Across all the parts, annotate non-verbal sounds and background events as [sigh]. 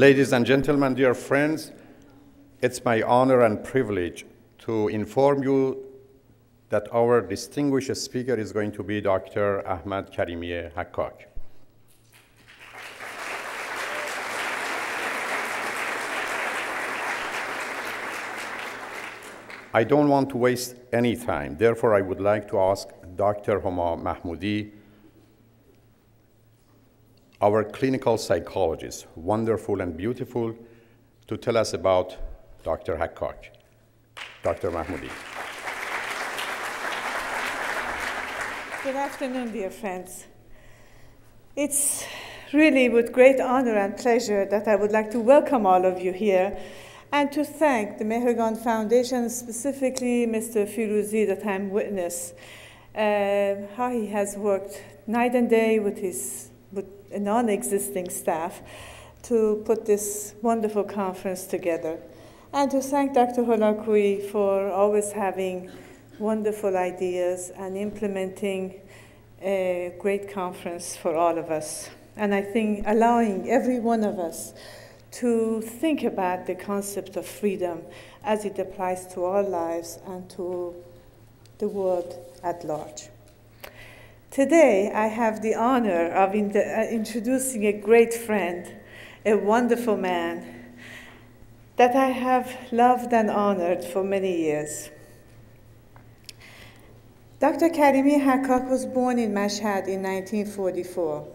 Ladies and gentlemen, dear friends, it's my honor and privilege to inform you that our distinguished speaker is going to be Dr. Ahmad Karimi Hakkak. I don't want to waste any time. Therefore, I would like to ask Dr. Homa Mahmoudi, our clinical psychologist, wonderful and beautiful, to tell us about Dr. Hakkak. Dr. Mahmoudi. Good afternoon, dear friends. It's really with great honor and pleasure that I would like to welcome all of you here and to thank the Mehragan Foundation, specifically Mr. Firouzi, the time witness, uh, how he has worked night and day with his with a non-existing staff to put this wonderful conference together. And to thank Dr. Holakouee for always having wonderful ideas and implementing a great conference for all of us. And I think allowing every one of us to think about the concept of freedom as it applies to our lives and to the world at large. Today, I have the honor of in the, uh, introducing a great friend, a wonderful man that I have loved and honored for many years. Dr. Karimi Hakkak was born in Mashhad in 1944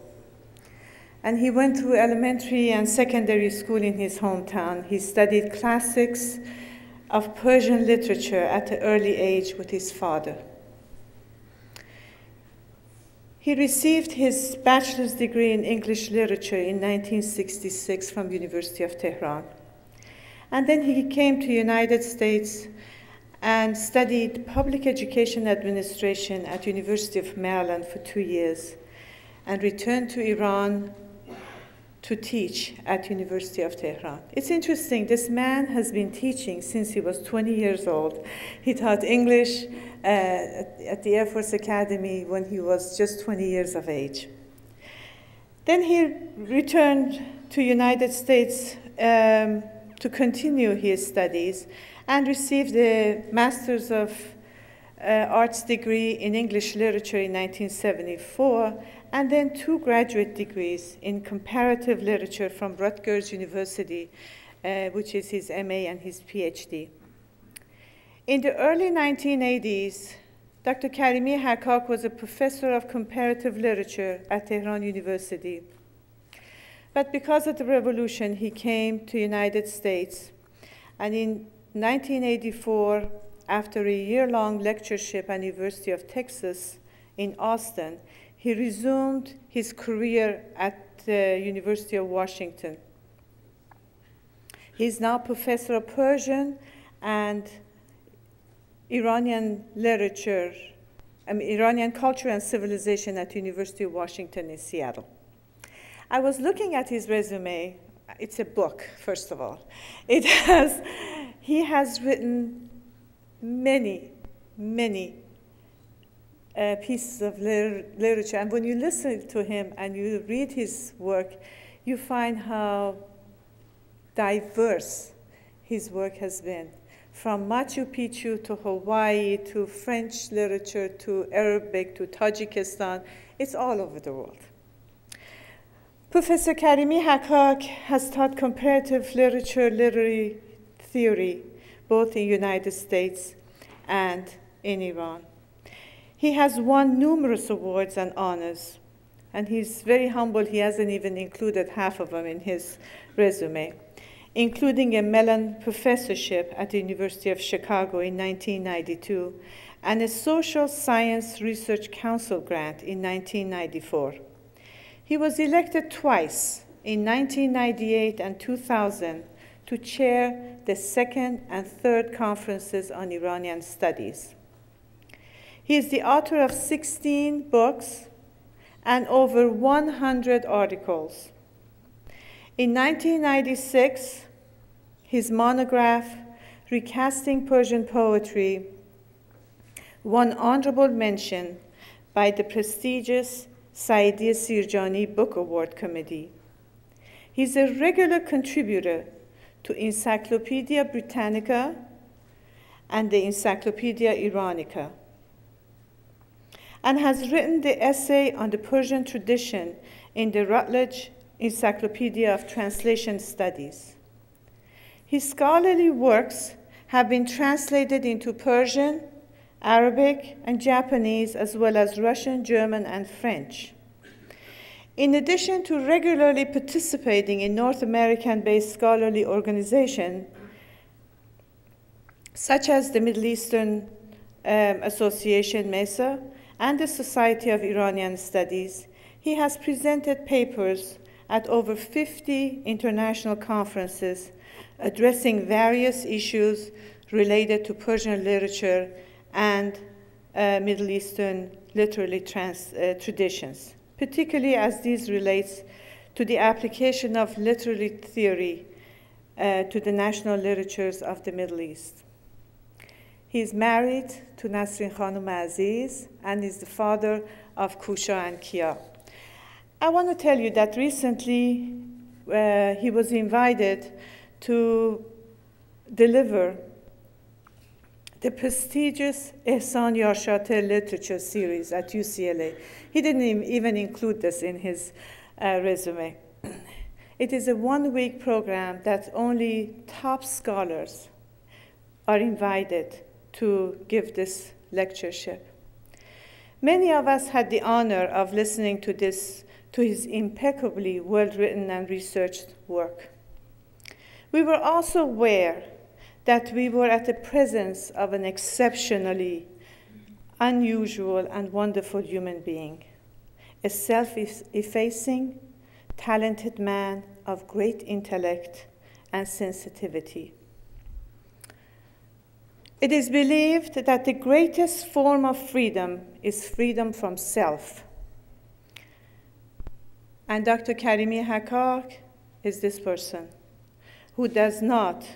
and he went through elementary and secondary school in his hometown. He studied classics of Persian literature at an early age with his father. He received his bachelor's degree in English literature in 1966 from University of Tehran. And then he came to United States and studied public education administration at University of Maryland for two years and returned to Iran to teach at University of Tehran. It's interesting, this man has been teaching since he was 20 years old. He taught English uh, at the Air Force Academy when he was just 20 years of age. Then he returned to United States um, to continue his studies and received a Master's of uh, Arts degree in English Literature in 1974 and then two graduate degrees in comparative literature from Rutgers University, uh, which is his MA and his PhD. In the early 1980s, Dr. Karimi Hakkak was a professor of comparative literature at Tehran University. But because of the revolution, he came to United States. And in 1984, after a year-long lectureship at University of Texas in Austin, he resumed his career at the University of Washington. He is now professor of Persian and Iranian literature, mean, Iranian culture and civilization at University of Washington in Seattle. I was looking at his resume. It's a book, first of all. It [laughs] has, he has written many, many uh, pieces of literature. And when you listen to him and you read his work, you find how diverse his work has been. From Machu Picchu to Hawaii to French literature to Arabic to Tajikistan, it's all over the world. Professor Karimi Hakkak has taught comparative literature, literary theory, both in United States and in Iran. He has won numerous awards and honors, and he's very humble. He hasn't even included half of them in his resume, including a Mellon Professorship at the University of Chicago in 1992 and a Social Science Research Council grant in 1994. He was elected twice in 1998 and 2000 to chair the second and third conferences on Iranian studies. He is the author of 16 books and over 100 articles. In 1996, his monograph, Recasting Persian Poetry, won honorable mention by the prestigious Saidi Sirjani Book Award Committee. He's a regular contributor to Encyclopedia Britannica and the Encyclopedia Iranica, and has written the essay on the Persian tradition in the Routledge Encyclopedia of Translation Studies. His scholarly works have been translated into Persian, Arabic, and Japanese, as well as Russian, German, and French. In addition to regularly participating in North American based scholarly organizations, such as the Middle Eastern um, Association MESA and the Society of Iranian Studies, he has presented papers at over 50 international conferences addressing various issues related to Persian literature and uh, Middle Eastern literary trans, uh, traditions, particularly as these relates to the application of literary theory uh, to the national literatures of the Middle East. He is married to Nasrin Khanum Aziz and is the father of Kusha and Kia. I want to tell you that recently uh, he was invited to deliver the prestigious Ehsan Yarshater Literature Series at UCLA. He didn't even include this in his uh, resume. [clears throat] It is a one week program that only top scholars are invited to give this lectureship. Many of us had the honor of listening to this to his impeccably well written and researched work. We were also aware that we were at the presence of an exceptionally unusual and wonderful human being, a self effacing, talented man of great intellect and sensitivity. It is believed that the greatest form of freedom is freedom from self. And Dr. Karimi Hakkak is this person who does not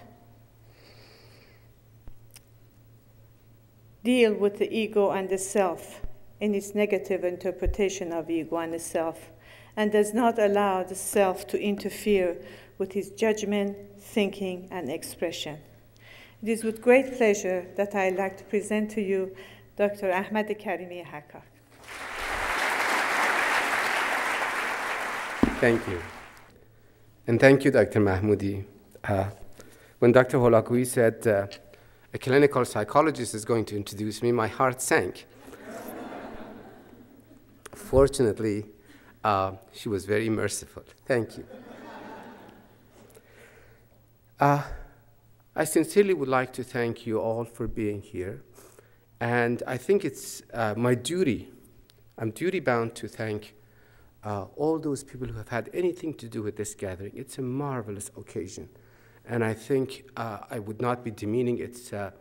deal with the ego and the self in its negative interpretation of ego and the self, and does not allow the self to interfere with his judgment, thinking, and expression. It is with great pleasure that I'd like to present to you Dr. Ahmad Karimi Hakkak. Thank you. And thank you, Dr. Mahmoudi. Uh, when Dr. Holakouee said, uh, a clinical psychologist is going to introduce me, my heart sank. [laughs] Fortunately, uh, she was very merciful. Thank you. I sincerely would like to thank you all for being here. And I think it's uh, my duty, I'm duty bound to thank uh, all those people who have had anything to do with this gathering. It's a marvelous occasion. And I think uh, I would not be demeaning its uh,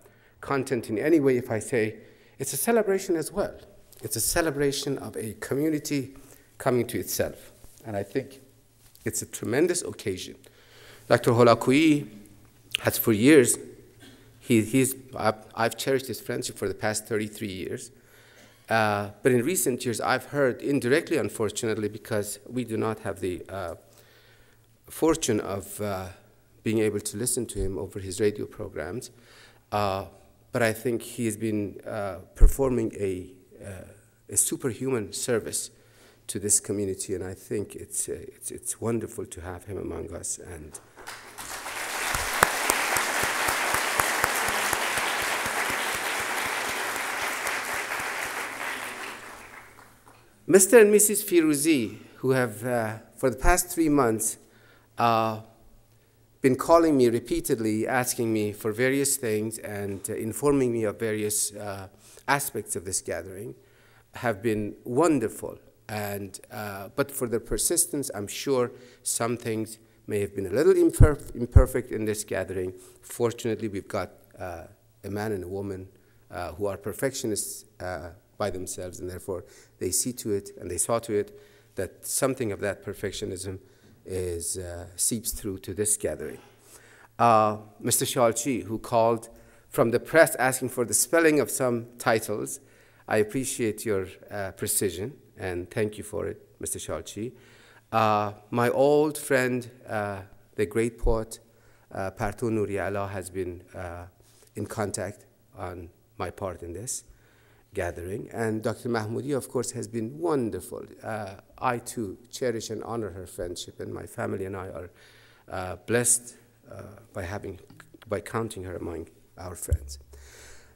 content in any way if I say it's a celebration as well. It's a celebration of a community coming to itself. And I think it's a tremendous occasion. Dr. Holakouee has for years, he, he's, I've, I've, cherished his friendship for the past 33 years. Uh, but in recent years, I've heard indirectly, unfortunately, because we do not have the uh, fortune of uh, being able to listen to him over his radio programs. Uh, but I think he has been uh, performing a, a superhuman service to this community, and I think it's, uh, it's, it's wonderful to have him among us. And Mr. and Mrs. Firouzi, who have, uh, for the past three months, uh, been calling me repeatedly, asking me for various things and uh, informing me of various uh, aspects of this gathering, have been wonderful. And, uh, but for their persistence, I'm sure some things may have been a little imperf imperfect in this gathering. Fortunately, we've got uh, a man and a woman who are perfectionists by themselves, and therefore they see to it and they saw to it that something of that perfectionism is, uh, seeps through to this gathering. Uh, Mr. Shalchi, who called from the press asking for the spelling of some titles, I appreciate your uh, precision and thank you for it, Mr. Shalchi. Uh, my old friend, uh, the great poet uh, Partow Nooriala, has been uh, in contact on my part in this gathering. And Dr. Mahmoudi, of course, has been wonderful. Uh, I too cherish and honor her friendship, and my family and I are uh, blessed uh, by having, by counting her among our friends.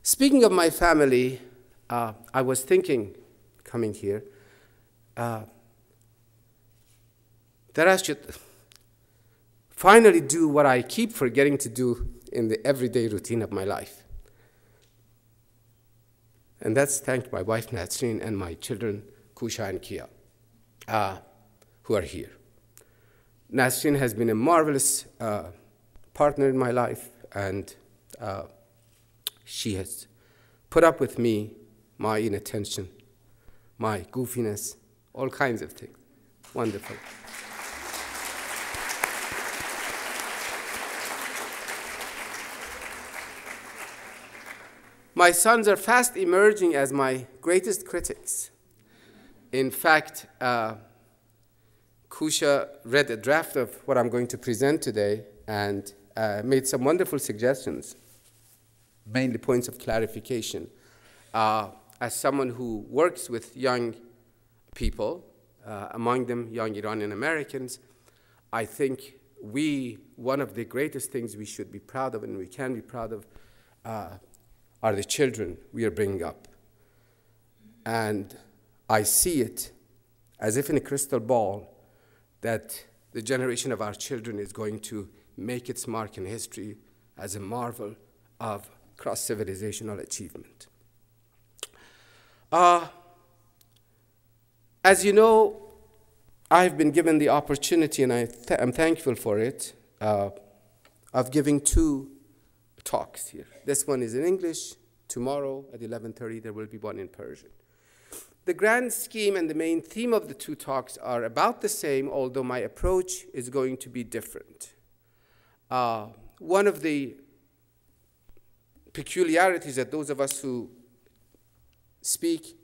Speaking of my family, uh, I was thinking, coming here, uh, that I should finally do what I keep forgetting to do in the everyday routine of my life. And that's thank my wife Nasreen and my children Kusha and Kia, uh, who are here. Nasreen has been a marvelous uh, partner in my life, and uh, she has put up with me, my inattention, my goofiness, all kinds of things. Wonderful. My sons are fast emerging as my greatest critics. In fact, uh, Kusha read a draft of what I'm going to present today and uh, made some wonderful suggestions, mainly points of clarification. Uh, as someone who works with young people, uh, among them young Iranian Americans, I think we, one of the greatest things we should be proud of and we can be proud of uh, are the children we are bringing up. And I see it as if in a crystal ball that the generation of our children is going to make its mark in history as a marvel of cross civilizational achievement. Uh, as you know, I've been given the opportunity, and I am thankful for it, uh, of giving two talks here. This one is in English. Tomorrow at 11.30, there will be one in Persian. The grand scheme and the main theme of the two talks are about the same, although my approach is going to be different. Uh, one of the peculiarities that those of us who speak,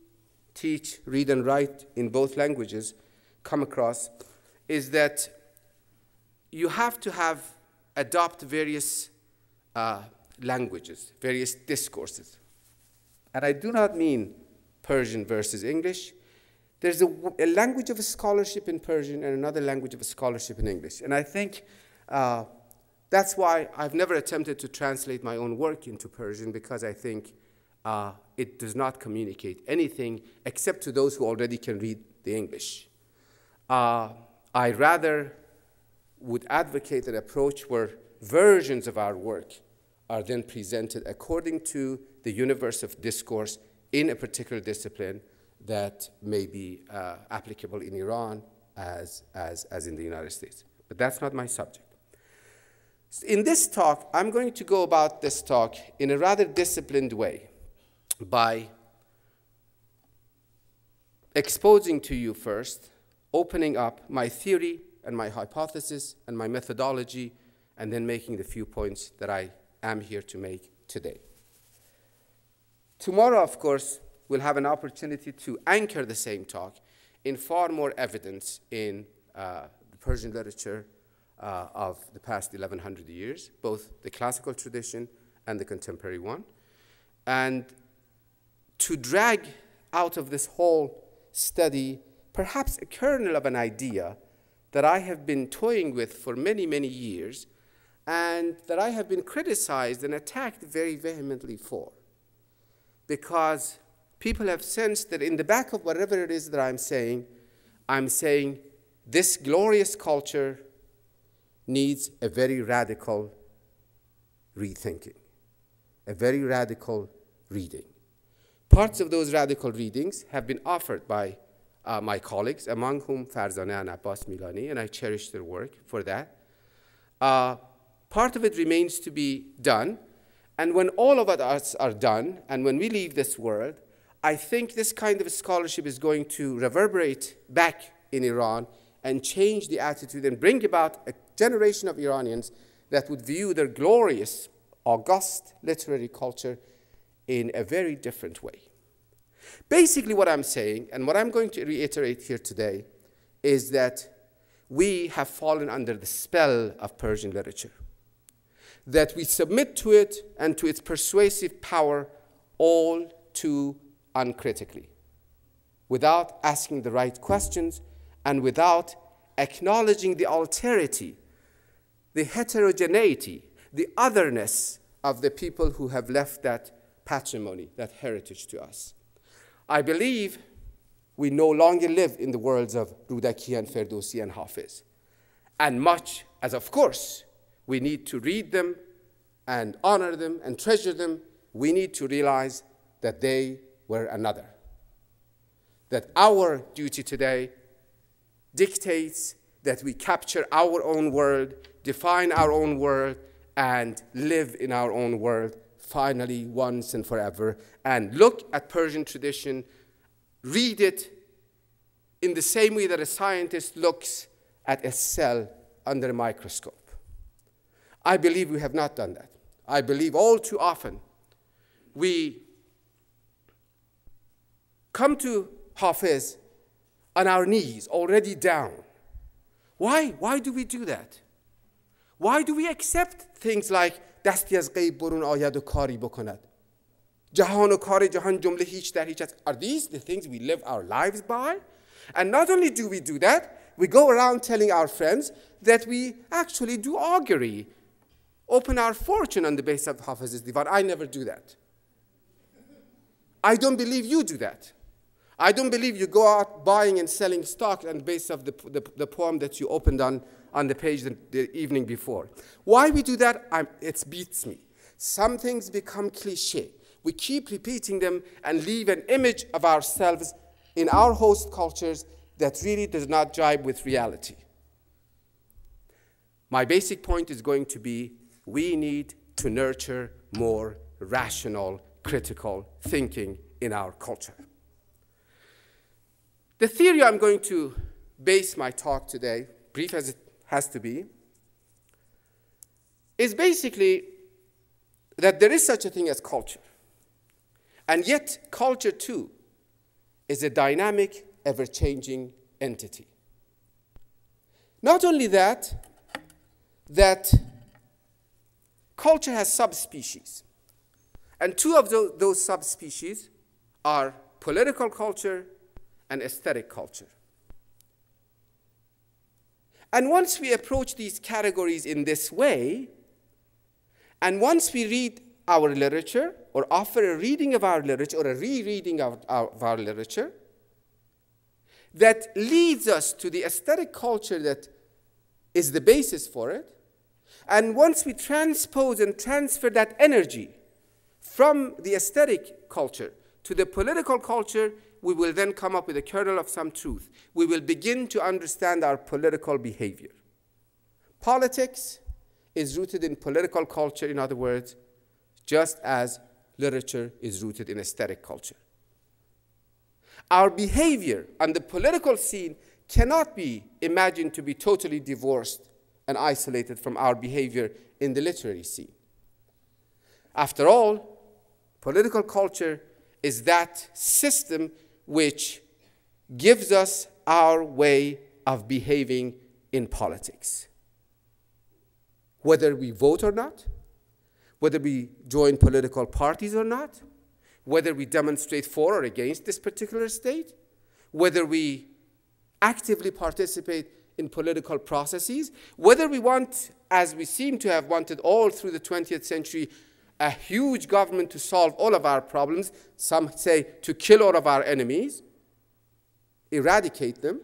teach, read, and write in both languages come across is that you have to have adopt various uh, languages, various discourses. And I do not mean Persian versus English. There's a, a language of a scholarship in Persian and another language of a scholarship in English. And I think uh, that's why I've never attempted to translate my own work into Persian because I think uh, it does not communicate anything except to those who already can read the English. Uh, I rather would advocate an approach where versions of our work are then presented according to the universe of discourse in a particular discipline that may be uh, applicable in Iran as, as, as in the United States. But that's not my subject. In this talk, I'm going to go about this talk in a rather disciplined way by exposing to you first, opening up my theory and my hypothesis and my methodology, and then making the few points that I am here to make today. Tomorrow, of course, we'll have an opportunity to anchor the same talk in far more evidence in uh, the Persian literature uh, of the past 1100 years, both the classical tradition and the contemporary one. And to drag out of this whole study perhaps a kernel of an idea that I have been toying with for many, many years and that I have been criticized and attacked very vehemently for. Because people have sensed that in the back of whatever it is that I'm saying, I'm saying this glorious culture needs a very radical rethinking, a very radical reading. Parts of those radical readings have been offered by uh, my colleagues, among whom Farzaneh and Abbas Milani, and I cherish their work for that. Uh, Part of it remains to be done. And when all of us are done, and when we leave this world, I think this kind of scholarship is going to reverberate back in Iran and change the attitude and bring about a generation of Iranians that would view their glorious, august literary culture in a very different way. Basically, what I'm saying, and what I'm going to reiterate here today, is that we have fallen under the spell of Persian literature. That we submit to it and to its persuasive power all too uncritically, without asking the right questions and without acknowledging the alterity, the heterogeneity, the otherness of the people who have left that patrimony, that heritage to us. I believe we no longer live in the worlds of Rudaki and Ferdowsi and Hafiz. And much as, of course, we need to read them and honor them and treasure them, we need to realize that they were another. That our duty today dictates that we capture our own world, define our own world, and live in our own world finally once and forever. And look at Persian tradition, read it in the same way that a scientist looks at a cell under a microscope. I believe we have not done that. I believe all too often we come to Hafiz on our knees, already down. Why? Why do we do that? Why do we accept things like دستی از غیب برون آید و کاری بکند جهان و کار جهان جمله هیچ در هیچ است Are these the things we live our lives by? And not only do we do that, we go around telling our friends that we actually do augury, open our fortune on the basis of Hafiz's Divan. I never do that. I don't believe you do that. I don't believe you go out buying and selling stock on the basis of the, the, the poem that you opened on, on the page the, the evening before. Why we do that, it beats me. Some things become cliche. We keep repeating them and leave an image of ourselves in our host cultures that really does not jibe with reality. My basic point is going to be we need to nurture more rational, critical thinking in our culture. The theory I'm going to base my talk today, brief as it has to be, is basically that there is such a thing as culture. And yet, culture too is a dynamic, ever changing entity. Not only that, that culture has subspecies. And two of those, subspecies are political culture and aesthetic culture. And once we approach these categories in this way, and once we read our literature or offer a reading of our literature or a rereading of of our literature, that leads us to the aesthetic culture that is the basis for it. And once we transpose and transfer that energy from the aesthetic culture to the political culture, we will then come up with a kernel of some truth. We will begin to understand our political behavior. Politics is rooted in political culture, in other words, just as literature is rooted in aesthetic culture. Our behavior on the political scene cannot be imagined to be totally divorced and isolated from our behavior in the literary scene. After all, political culture is that system which gives us our way of behaving in politics. Whether we vote or not, whether we join political parties or not, whether we demonstrate for or against this particular state, whether we actively participate in political processes, whether we want, as we seem to have wanted all through the 20th century, a huge government to solve all of our problems, some say to kill all of our enemies, eradicate them,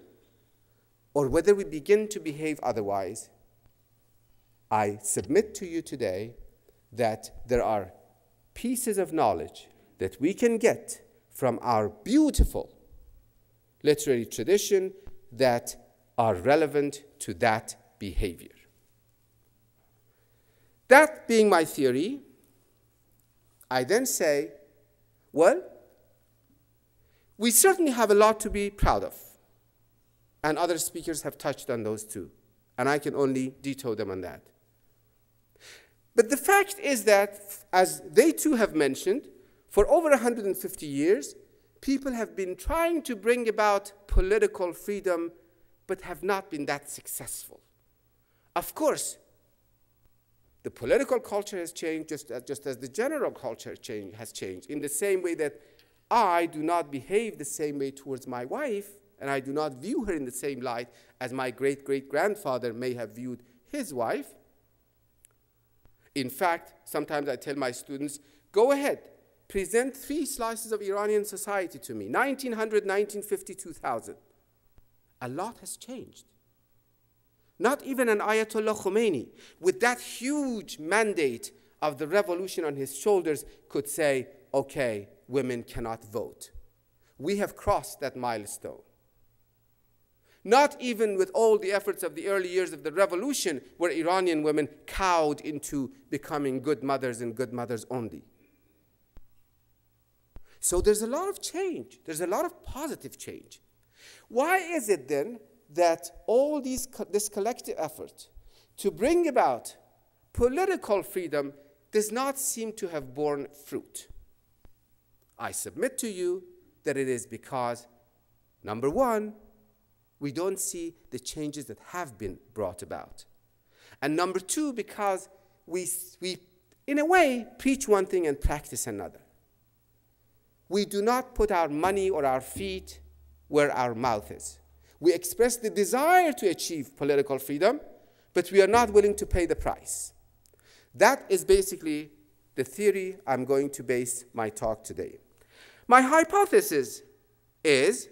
or whether we begin to behave otherwise, I submit to you today that there are pieces of knowledge that we can get from our beautiful literary tradition that are relevant to that behavior. That being my theory, I then say, well, we certainly have a lot to be proud of. And other speakers have touched on those too. And I can only detail them on that. But the fact is that, as they too have mentioned, for over 150 years, people have been trying to bring about political freedom but have not been that successful. Of course, the political culture has changed just as, just as the general culture change, has changed, in the same way that I do not behave the same way towards my wife, and I do not view her in the same light as my great great grandfather may have viewed his wife. In fact, sometimes I tell my students, go ahead, present three slices of Iranian society to me 1900, 1950, 2000. A lot has changed. Not even an Ayatollah Khomeini, with that huge mandate of the revolution on his shoulders, could say, okay, women cannot vote. We have crossed that milestone. Not even with all the efforts of the early years of the revolution were Iranian women cowed into becoming good mothers and good mothers only. So there's a lot of change. There's a lot of positive change. Why is it then that all these, this collective effort to bring about political freedom does not seem to have borne fruit? I submit to you that it is because, number one, we don't see the changes that have been brought about. And number two, because we, we, in a way, preach one thing and practice another. We do not put our money or our feet where our mouth is. We express the desire to achieve political freedom, but we are not willing to pay the price. That is basically the theory I'm going to base my talk today. My hypothesis is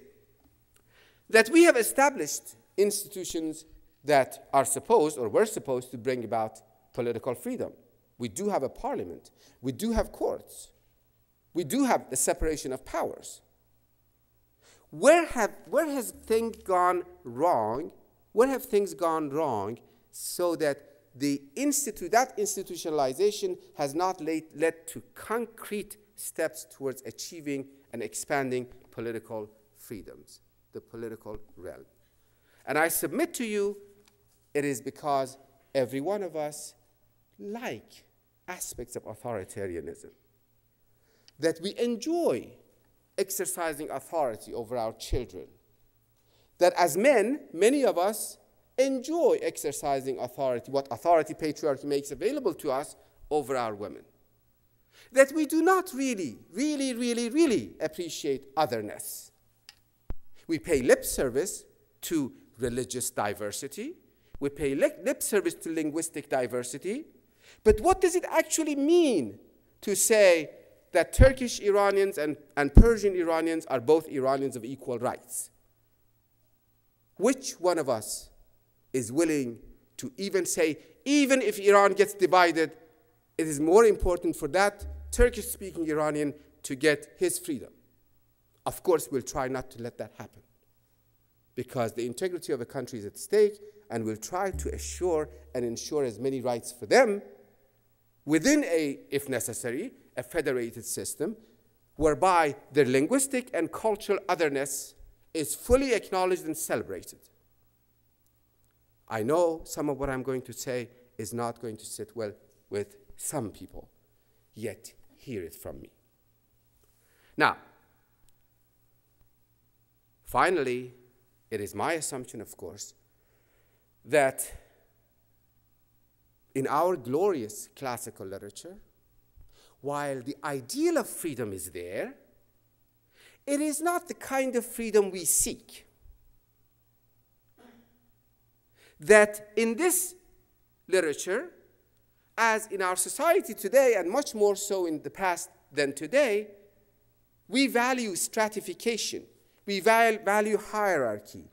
that we have established institutions that are supposed or were supposed to bring about political freedom. We do have a parliament, we do have courts, we do have the separation of powers. Where, have, where has things gone wrong? Where have things gone wrong so that the institute, that institutionalization has not led, led to concrete steps towards achieving and expanding political freedoms, the political realm. And I submit to you, it is because every one of us like aspects of authoritarianism that we enjoy exercising authority over our children. That as men, many of us enjoy exercising authority, what authority patriarchy makes available to us over our women. That we do not really, really, really, really appreciate otherness. We pay lip service to religious diversity, we pay lip service to linguistic diversity, but what does it actually mean to say that Turkish Iranians and, and Persian Iranians are both Iranians of equal rights. Which one of us is willing to even say, even if Iran gets divided, it is more important for that Turkish speaking Iranian to get his freedom? Of course, we'll try not to let that happen because the integrity of a country is at stake, and we'll try to assure and ensure as many rights for them within a, if necessary, a federated system whereby their linguistic and cultural otherness is fully acknowledged and celebrated. I know some of what I'm going to say is not going to sit well with some people, yet hear it from me. Now, finally, it is my assumption, of course, that in our glorious classical literature, while the ideal of freedom is there, it is not the kind of freedom we seek. That in this literature, as in our society today, and much more so in the past than today, we value stratification, we value hierarchy,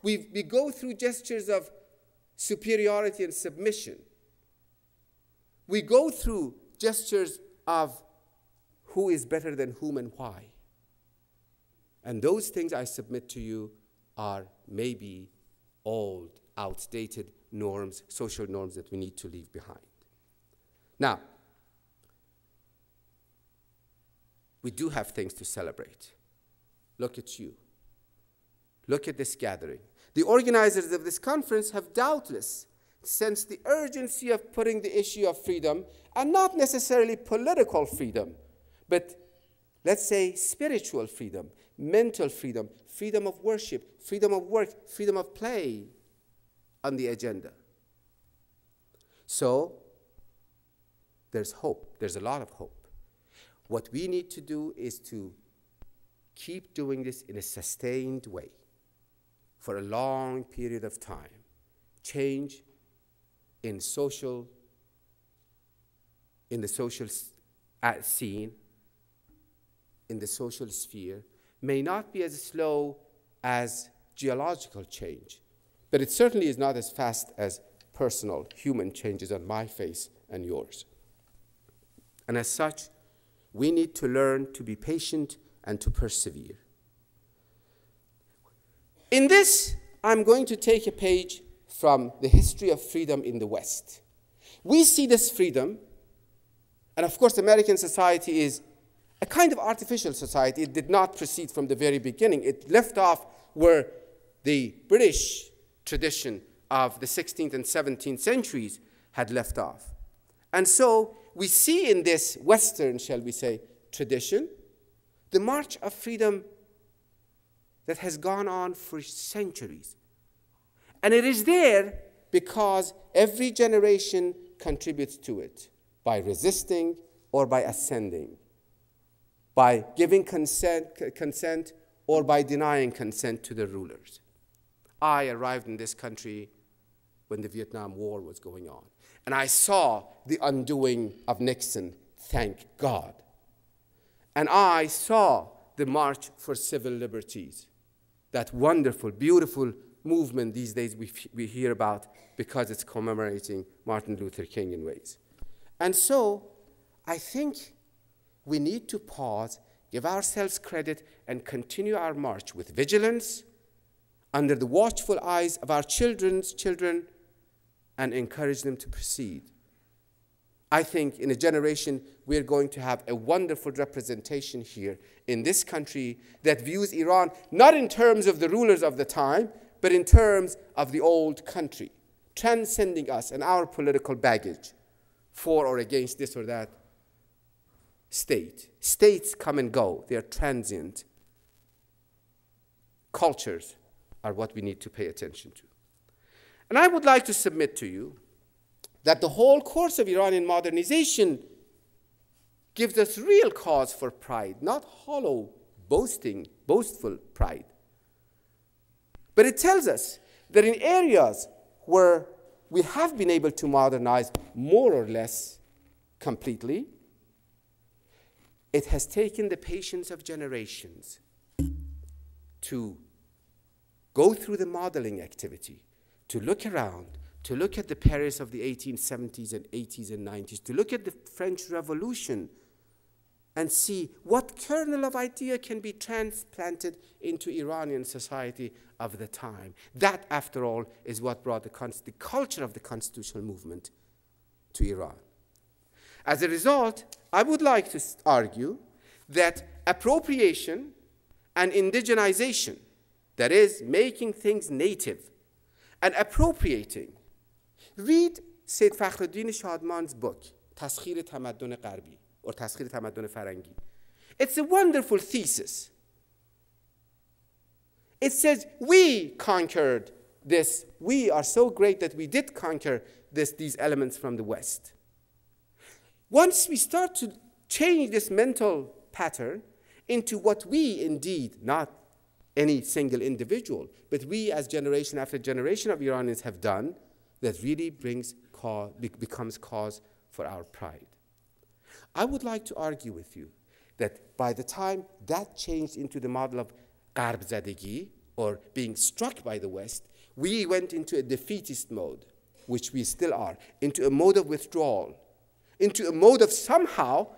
we, we go through gestures of superiority and submission. We go through gestures of who is better than whom and why. And those things I submit to you are maybe old, outdated norms, social norms that we need to leave behind. Now, we do have things to celebrate. Look at you. Look at this gathering. The organizers of this conference have doubtless sensed the urgency of putting the issue of freedom and not necessarily political freedom, but let's say spiritual freedom, mental freedom, freedom of worship, freedom of work, freedom of play on the agenda. So, there's hope. There's a lot of hope. What we need to do is to keep doing this in a sustained way for a long period of time. Change in social, in the social scene, in the social sphere, may not be as slow as geological change, but it certainly is not as fast as personal human changes on my face and yours. And as such, we need to learn to be patient and to persevere. In this, I'm going to take a page from the history of freedom in the West. We see this freedom, and of course, American society is a kind of artificial society. It did not proceed from the very beginning. It left off where the British tradition of the 16th and 17th centuries had left off. And so we see in this Western, shall we say, tradition, the march of freedom that has gone on for centuries. And it is there because every generation contributes to it by resisting or by ascending, by giving consent, consent or by denying consent to the rulers. I arrived in this country when the Vietnam War was going on, and I saw the undoing of Nixon, thank God. And I saw the March for Civil Liberties, that wonderful, beautiful movement these days we, we hear about because it's commemorating Martin Luther King in ways. And so I think we need to pause, give ourselves credit, and continue our march with vigilance, under the watchful eyes of our children's children, and encourage them to proceed. I think in a generation, we're going to have a wonderful representation here in this country that views Iran not in terms of the rulers of the time, but in terms of the old country, transcending us and our political baggage for or against this or that state. States come and go, they are transient. Cultures are what we need to pay attention to. And I would like to submit to you that the whole course of Iranian modernization gives us real cause for pride, not hollow, boasting, boastful pride. But it tells us that in areas where we have been able to modernize more or less completely, it has taken the patience of generations to go through the modeling activity, to look around, to look at the Paris of the 1870s and 80s and 90s, to look at the French Revolution and see what kernel of idea can be transplanted into Iranian society of the time. That, after all, is what brought the, the, culture of the constitutional movement to Iran. As a result, I would like to argue that appropriation and indigenization, that is, making things native and appropriating, read Said Fakhreddin Shadman's book, Taskhir Tamaddun Qarbi*. or تسخیر تمدن فرنگی. It's a wonderful thesis. It says, we conquered this. We are so great that we did conquer this, these elements from the West. Once we start to change this mental pattern into what we indeed, not any single individual, but we as generation after generation of Iranians have done, that really brings cause, becomes cause for our pride. I would like to argue with you that by the time that changed into the model of Garb Zadegi, or being struck by the West, we went into a defeatist mode, which we still are, into a mode of withdrawal, into a mode of somehow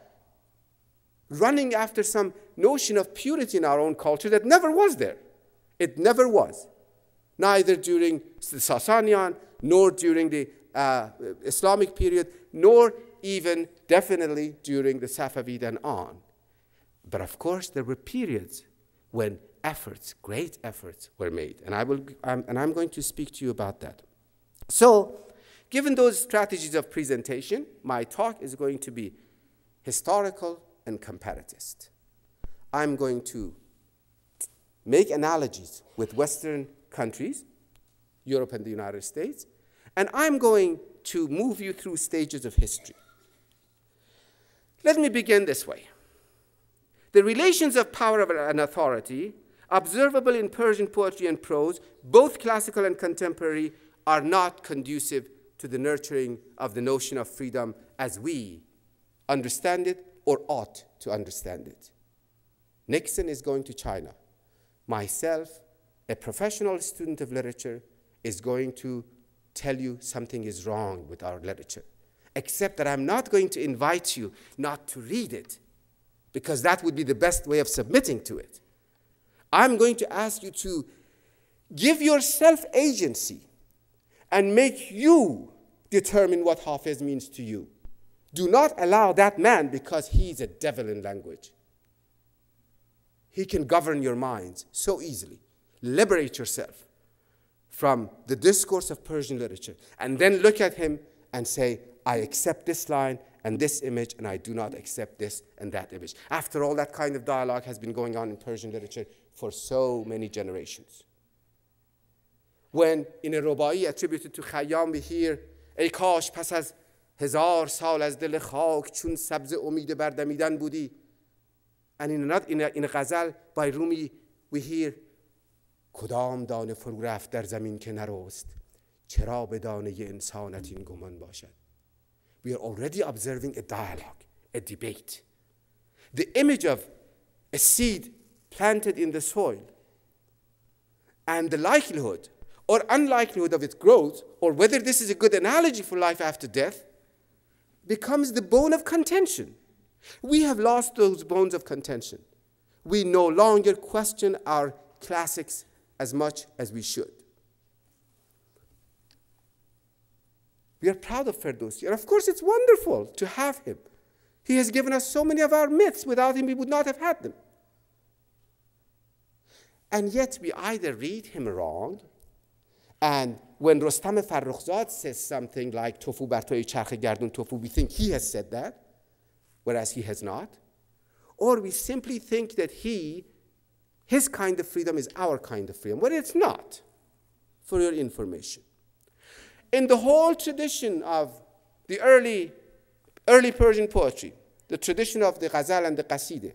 running after some notion of purity in our own culture that never was there. It never was. Neither during the Sasanian, nor during the uh, Islamic period, nor even definitely during the Safavid and on. But of course, there were periods when efforts, great efforts, were made. And, I will, and I'm going to speak to you about that. So, given those strategies of presentation, my talk is going to be historical and comparatist. I'm going to make analogies with Western countries, Europe and the United States, and I'm going to move you through stages of history. Let me begin this way. The relations of power and authority, observable in Persian poetry and prose, both classical and contemporary, are not conducive to the nurturing of the notion of freedom as we understand it or ought to understand it. Nixon is going to China. Myself, a professional student of literature, is going to tell you something is wrong with our literature, except that I'm not going to invite you not to read it, because that would be the best way of submitting to it. I'm going to ask you to give yourself agency and make you determine what Hafiz means to you. Do not allow that man, because he's a devil in language. He can govern your minds so easily. Liberate yourself from the discourse of Persian literature, and then look at him and say, I accept this line and this image, and I do not accept this and that image. After all, that kind of dialogue has been going on in Persian literature for so many generations. When in a rubai attributed to Khayyam we hear, ای کاش پس از هزار سال از دل خاک چون سبز امید بردمیدن بودی and in, another, in, a, in a ghazal by Rumi we hear کدام دانه فرو رفت در زمین که نرست چرا به دانه انسانت این گمان باشد we are already observing a dialogue a debate. The image of a seed planted in the soil and the likelihood or unlikelihood of its growth or whether this is a good analogy for life after death becomes the bone of contention. We have lost those bones of contention. We no longer question our classics as much as we should. We are proud of Ferdowsi. And of course, it's wonderful to have him. He has given us so many of our myths. Without him, we would not have had them. And yet, we either read him wrong, and when Rostam Farrukhzad says something like tofu bar toy gardun tofu, we think he has said that, whereas he has not. Or we simply think that he his kind of freedom is our kind of freedom, but it's not, for your information. In the whole tradition of the early, early Persian poetry, the tradition of the ghazal and the qaside,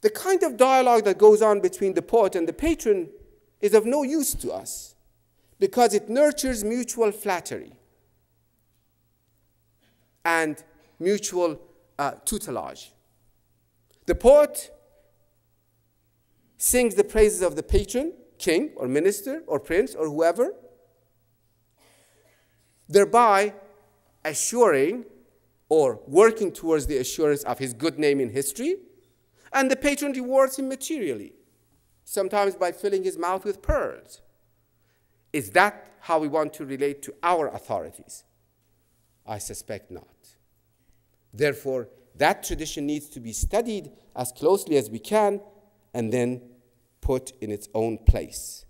the kind of dialogue that goes on between the poet and the patron is of no use to us because it nurtures mutual flattery and mutual uh, tutelage. The poet sings the praises of the patron, king, or minister, or prince, or whoever, thereby assuring or working towards the assurance of his good name in history, and the patron rewards him materially, sometimes by filling his mouth with pearls. Is that how we want to relate to our authorities? I suspect not. Therefore, that tradition needs to be studied as closely as we can and then put in its own place.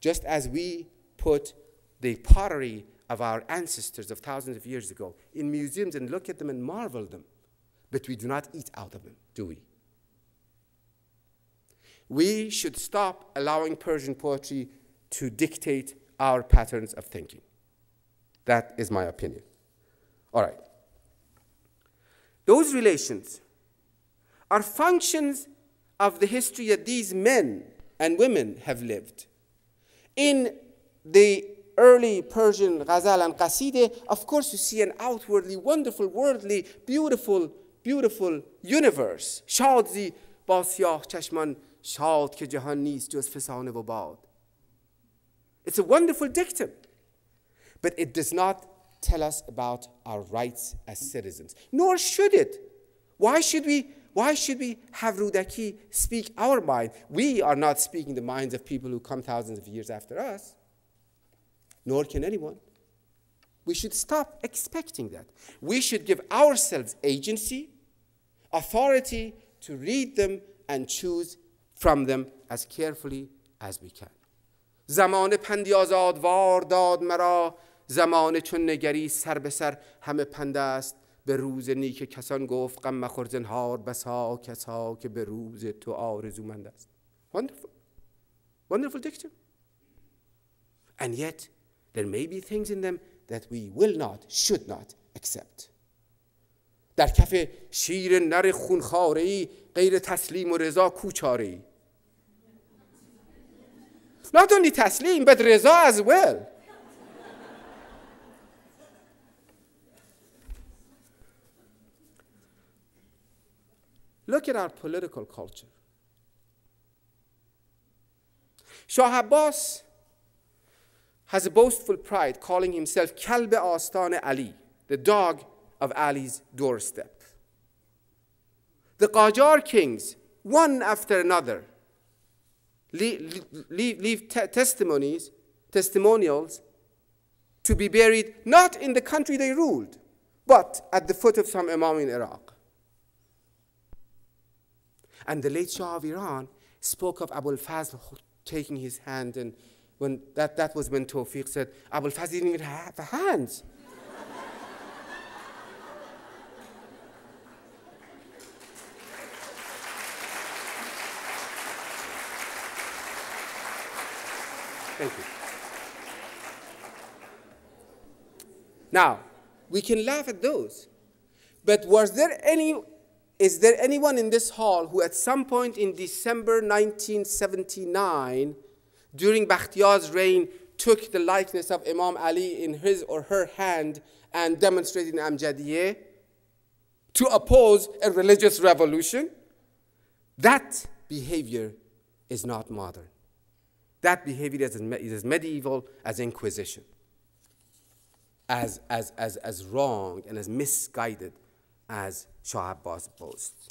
Just as we put the pottery of our ancestors of thousands of years ago in museums and look at them and marvel them, but we do not eat out of them, do we? We should stop allowing Persian poetry to dictate our patterns of thinking. That is my opinion. All right. Those relations are functions of the history that these men and women have lived. In the early Persian ghazal and qaside, of course, you see an outwardly wonderful, worldly, beautiful, beautiful universe. شاد با سیاه چشمان شاد که جهان نیست جز فسانه و باد. It's a wonderful dictum, but it does not tell us about our rights as citizens, nor should it. Why should we why should we have Rudaki speak our mind? We are not speaking the minds of people who come thousands of years after us, nor can anyone. We should stop expecting that. We should give ourselves agency, authority to read them and choose from them as carefully as we can. زمان پندی آزاد وار داد مرا زمان چون نگری سر به سر همه پند است به روز نیک کسان گفت غم مخور زنهار بسا کسا که به روز تو آرزومند است wonderful wonderful dictum and yet there may be things in them that we will not should not accept در کف شیر نر خونخاره ای غیر تسلیم و رضا کوچاره ای not only تسلیم but رضا as well Look at our political culture. Shah Abbas has a boastful pride, calling himself Kalb Astan Ali, the dog of Ali's doorstep. The Qajar kings, one after another, leave, leave, leave te- testimonies, testimonials to be buried not in the country they ruled, but at the foot of some imam in Iraq. And the late Shah of Iran spoke of Abul Fazl taking his hand, and when that, that was when Tawfiq said, Abul Fazl didn't even have hands. Thank you. Now, we can laugh at those, but was there any is there anyone in this hall who, at some point in December 1979, during Bakhtiyar's reign, took the likeness of Imam Ali in his or her hand and demonstrated in Amjadiyeh to oppose a religious revolution? That behavior is not modern. That behavior is as medieval as Inquisition, as, as, as, as wrong and as misguided as Shah Abbas boasts.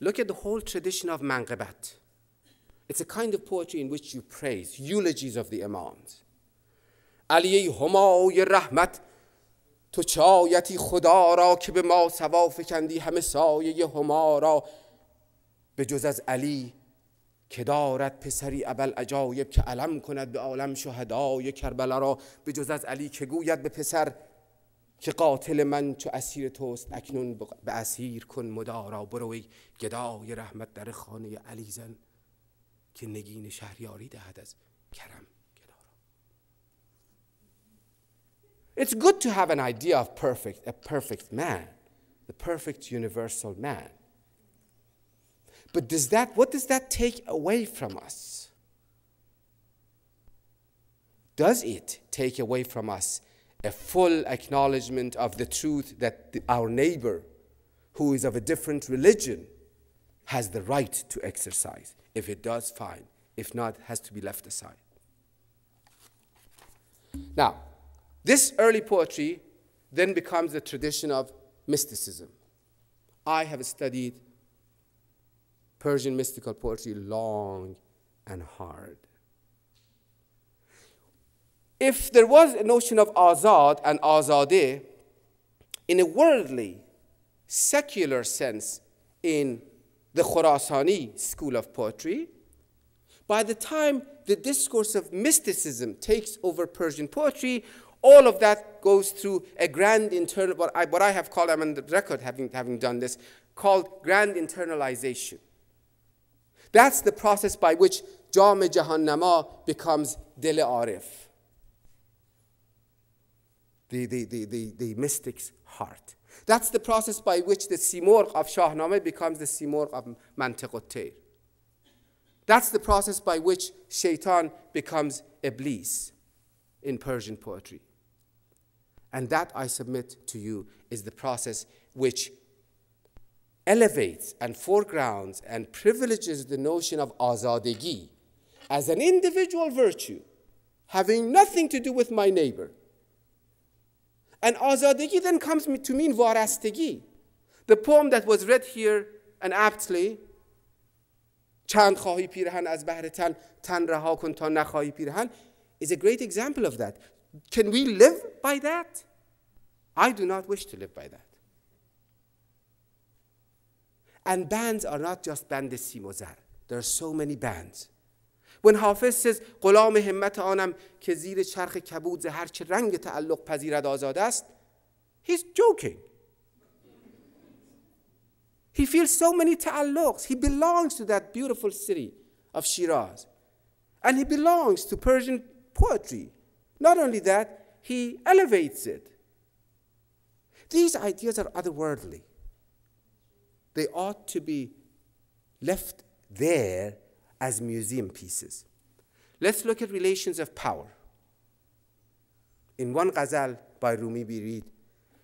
Look at the whole tradition of manqabat. It's a kind of poetry in which you praise, eulogies of the Imams. علی همای رحمت تو چایتی خدا را که به ما سوا فکندی همه سایه هما را به جز از علی که دارد پسری ابل عجایب که علم کند به عالم شهدای کربلا را به جز از علی که گوید به پسر که قاتل من چو اسیر توست اکنون به اسیر کن مدارا برو ای گدای رحمت در خانه علی زن که نگین شهریاری دهد از کرم It's good to have an idea of perfect, a perfect man, the perfect universal man. But does that, what does that take away from us? Does it take away from us a full acknowledgement of the truth that the, our neighbor, who is of a different religion, has the right to exercise? If it does, fine. If not, has to be left aside. Now, this early poetry then becomes a tradition of mysticism. I have studied Persian mystical poetry long and hard. If there was a notion of azad and azadeh in a worldly, secular sense in the Khurasani school of poetry, by the time the discourse of mysticism takes over Persian poetry, all of that goes through a grand internal, what I, what I have called, I'm on the record having, having done this, called grand internalization. That's the process by which Jam Jahannama becomes Dil Arif, the, the, the, the, the mystic's heart. That's the process by which the Simorg of Shahnameh becomes the Simorg of Mantiq That's the process by which Shaitan becomes Iblis in Persian poetry. And that, I submit to you, is the process which elevates and foregrounds and privileges the notion of azadegi as an individual virtue having nothing to do with my neighbor. And azadegi then comes to mean varastegi. The poem that was read here and aptly چند خواهی پیرهن از بهر تن تن رها کن تا نخواهی پیرهن is a great example of that. Can we live by that? I do not wish to live by that. And bands are not just band simozar. There are so many bands. When Hafiz says غلام همت آنم که زیر چرخ کبود ز چه رنگ تعلق پذیرد آزاد است he's joking he feels so many ta'alluqs he belongs to that beautiful city of Shiraz and he belongs to Persian poetry not only that he elevates it these ideas are otherworldly they ought to be left there as museum pieces. Let's look at relations of power. In one ghazal by Rumi بیرید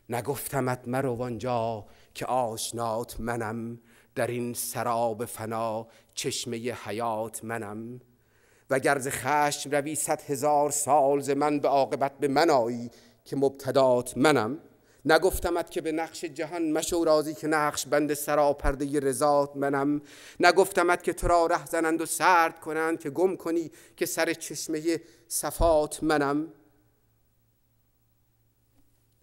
نگفتمت مرو آنجا که آشنات منم در این سراب فنا چشمه حیات منم و گرز خشم روی صد هزار سال ز من به عاقبت به من آیی که مبتدات منم نگفتمت که به نقش جهان مشو راضی که نقش بند سراپرده رضات منم. نگفتمت که تو را ره زنند و سرد کنند که گم کنی که سر چشمه صفات منم.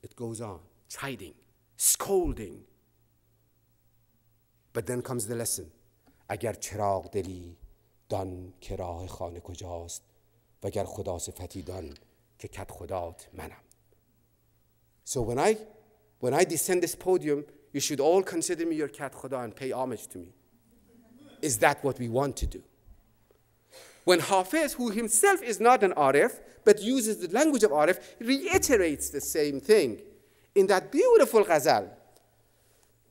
It goes on, chiding, scolding. But then comes the lesson. اگر چراغ دلی دان که راه خانه کجاست وگر خدا صفتی دان که کت خدات منم. So when I, when I descend this podium, you should all consider me your cat khuda and pay homage to me. Is that what we want to do? When Hafiz, who himself is not an Arif, but uses the language of Arif, reiterates the same thing in that beautiful ghazal.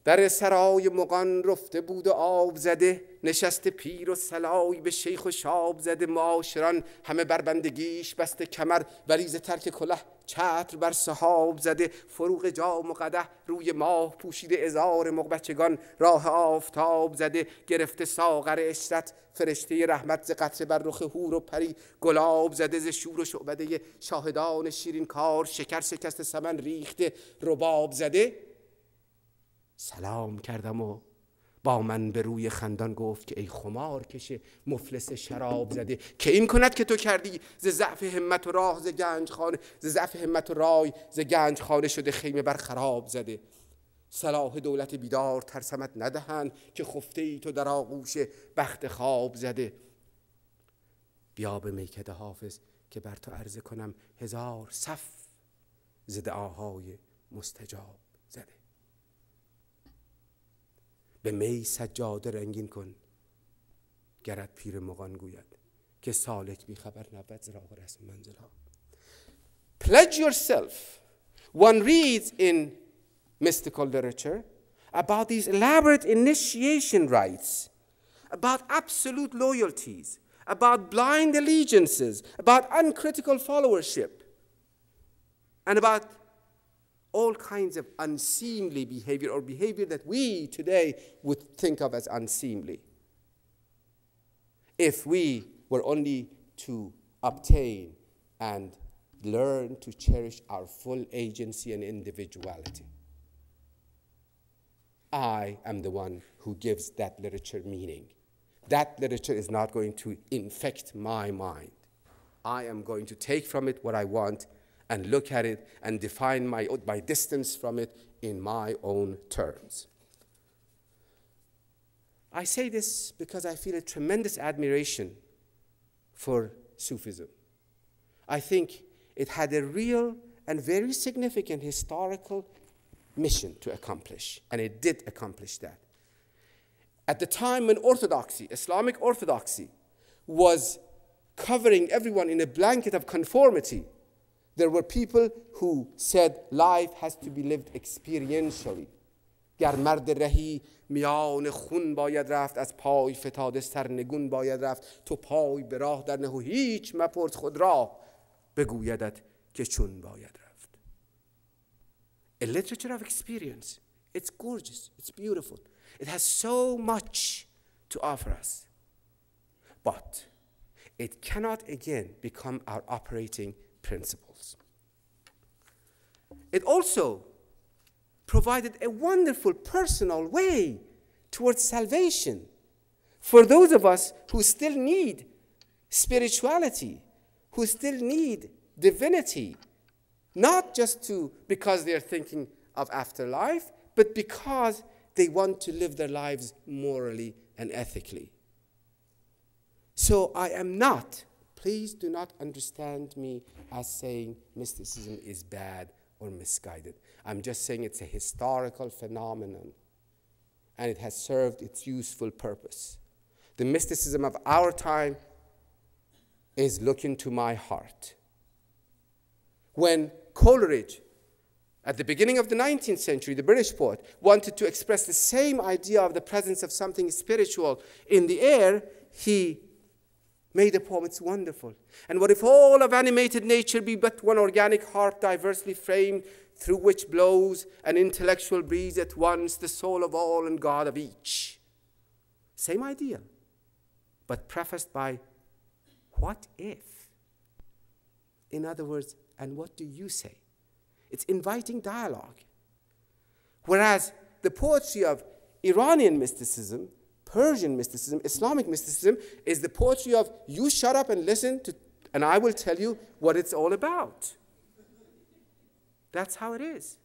در سرای مغان رفته بود و آب زده نشست پیر و سلای به شیخ و شاب زده معاشران. همه بر بندگیش بسته کمر. وریز ترک کله چتر بر صحاب زده. فروغ جام و قده روی ماه پوشیده ازار مقبچگان راه آفتاب زده. گرفته ساغر اشرت فرشته رحمت ز قطره بر رخ هور و پری. گلاب زده ز شور و شعبده شاهدان شیرین کار. شکر شکست سمن ریخته. رباب زده. سلام کردم و با من به روی خندان گفت که ای خمار کشه مفلس شراب زده که این کند که تو کردی ز ضعف همت و راه ز گنج خانه ز ضعف همت و رای ز گنج خانه شده خیمه بر خراب زده. صلاح دولت بیدار ترسمت ندهند که خفته ای تو در آغوش بخت خواب زده. بیا به میکده حافظ که بر تو عرضه کنم هزار صف ز دعاهای مستجاب زده. به می سجاده رنگین کن گرد پیر مغان گوید که سالک بی خبر نبود راه رسم منزل ها Pledge yourself. One reads in mystical literature about these elaborate initiation rites, about absolute loyalties, about blind allegiances, about uncritical followership, and about all kinds of unseemly behavior or behavior that we today would think of as unseemly. If we were only to obtain and learn to cherish our full agency and individuality. I am the one who gives that literature meaning. That literature is not going to infect my mind. I am going to take from it what I want and look at it and define my, my distance from it in my own terms. I say this because I feel a tremendous admiration for Sufism. I think it had a real and very significant historical mission to accomplish, and it did accomplish that. At the time when orthodoxy, Islamic orthodoxy, was covering everyone in a blanket of conformity, there were people who said life has to be lived experientially. گر مرد رهی میان خون باید رفت از پای فتاده سرنگون باید رفت تو پای به راه در نه و هیچ مپرس خود را بگویدت که چون باید رفت A literature of experience It's gorgeous, it's beautiful It has so much to offer us But it cannot again become our operating principles. It also provided a wonderful personal way towards salvation for those of us who still need spirituality, who still need divinity, not just to because they're thinking of afterlife, but because they want to live their lives morally and ethically. So I am not, please do not understand me as saying mysticism is bad or misguided. I'm just saying it's a historical phenomenon and it has served its useful purpose. The mysticism of our time is looking to my heart. When Coleridge, at the beginning of the 19th century, the British poet, wanted to express the same idea of the presence of something spiritual in the air, he made a poem. It's wonderful. And what if all of animated nature be but one organic heart diversely framed, through which blows an intellectual breeze at once, the soul of all and God of each? Same idea, but prefaced by what if? In other words, and what do you say? It's inviting dialogue. Whereas the poetry of Iranian mysticism, Persian mysticism, Islamic mysticism is the poetry of you shut up and listen to, and I will tell you what it's all about. That's how it is.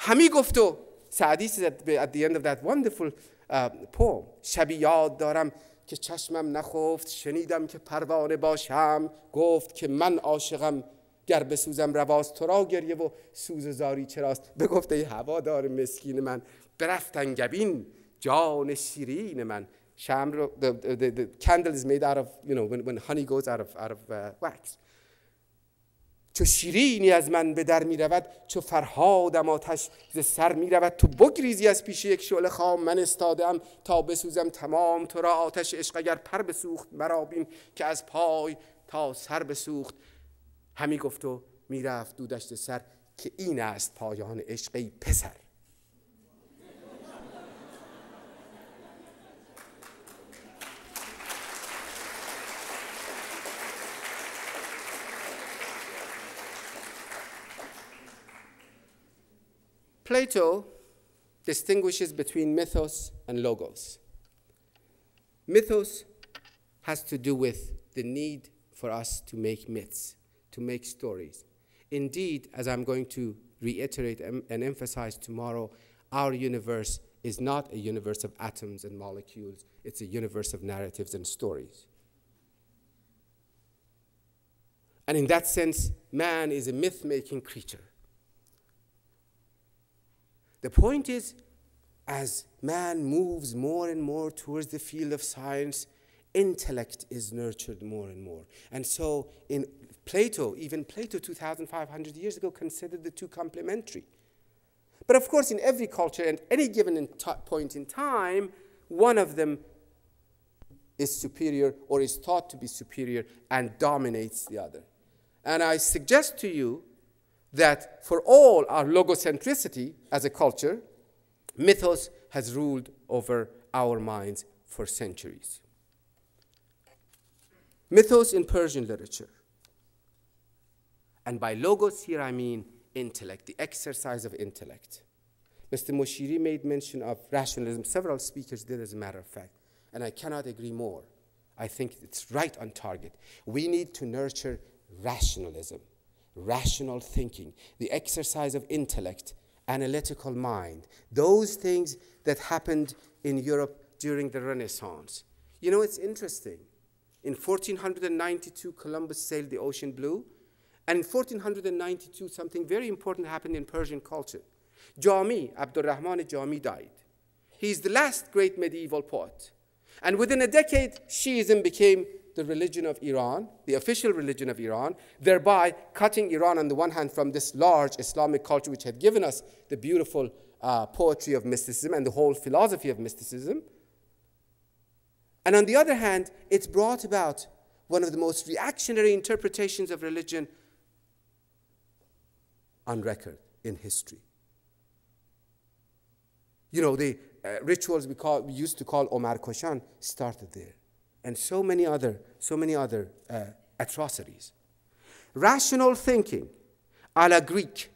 Hami gofto, Saadi says at, the end of that wonderful uh, poem, Shabi yad daram که چشمم نخفت شنیدم که پروانه باشم گفت که من عاشقم گر بسوزم رواز تو را گریه و سوز زاری چراست بگفت ای هوادار مسکین من برفتن گبین جان شیرین من رو the, the, the, candle is made out of you know when, when honey goes out of, out of uh, wax. چو شیرینی از من به در می رود چو فرهادم آتش ز سر می رود تو بگریزی از پیش یک شعله خام من استادم تا بسوزم تمام. تو را آتش عشق اگر پر بسوخت مرا بین که از پای تا سر بسوخت. همی گفت و می‌رفت دودشت سر که این است پایان عشق پسر. Plato distinguishes between mythos and logos. Mythos has to do with the need for us to make myths, to make stories. Indeed, as I'm going to reiterate and emphasize tomorrow, our universe is not a universe of atoms and molecules, it's a universe of narratives and stories. And in that sense, man is a myth making creature. The point is, as man moves more and more towards the field of science, intellect is nurtured more and more. And so, in Plato, even Plato 2,500 years ago considered the two complementary. But of course, in every culture and any given in point in time, one of them is superior or is thought to be superior and dominates the other. And I suggest to you that for all our logocentricity as a culture, mythos has ruled over our minds for centuries. Mythos in Persian literature. And by logos here I mean intellect, the exercise of intellect. Mr. Moshiri made mention of rationalism. Several speakers did, as a matter of fact. And I cannot agree more. I think it's right on target. We need to nurture rationalism rational thinking, the exercise of intellect, analytical mind, those things that happened in Europe during the Renaissance. You know, it's interesting. In 1492, Columbus sailed the ocean blue, and in 1492, something very important happened in Persian culture. Jami, Abdurrahman Jami died. He's the last great medieval poet. And within a decade, Shiism became the religion of Iran, the official religion of Iran, thereby cutting Iran on the one hand from this large Islamic culture which had given us the beautiful uh, poetry of mysticism and the whole philosophy of mysticism. And on the other hand, it's brought about one of the most reactionary interpretations of religion on record in history. You know, the uh, rituals we, call, we used to call Omar Koshan started there and so many other, so many other uh, atrocities. Rational thinking, a la Greek,